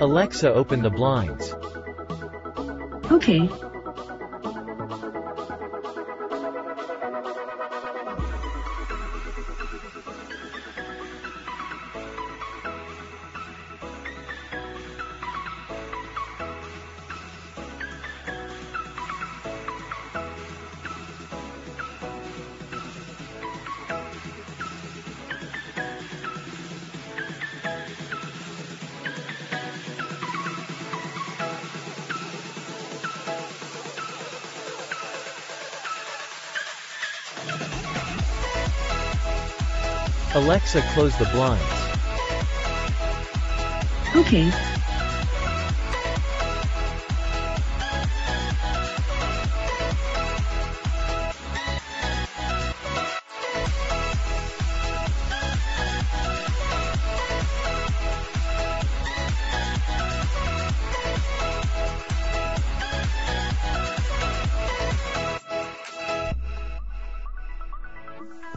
Alexa open the blinds. Okay. Alexa close the blinds. Okay.